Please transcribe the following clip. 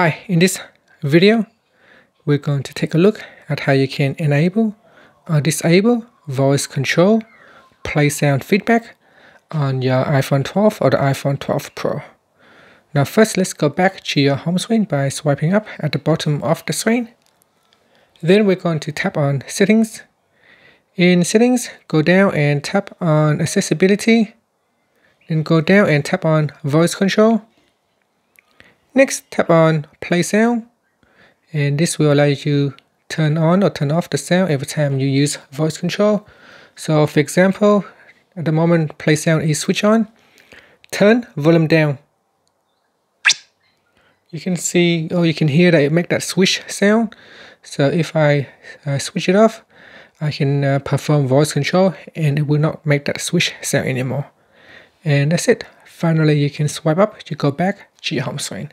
Hi, in this video, we're going to take a look at how you can enable or disable voice control play sound feedback on your iPhone 12 or the iPhone 12 Pro. Now first let's go back to your home screen by swiping up at the bottom of the screen. Then we're going to tap on settings. In settings, go down and tap on accessibility. Then go down and tap on voice control. Next, tap on play sound and this will allow you to turn on or turn off the sound every time you use voice control. So for example, at the moment play sound is switch on, turn volume down. You can see or you can hear that it make that swish sound. So if I uh, switch it off, I can uh, perform voice control and it will not make that swish sound anymore. And that's it. Finally, you can swipe up to go back to your home screen.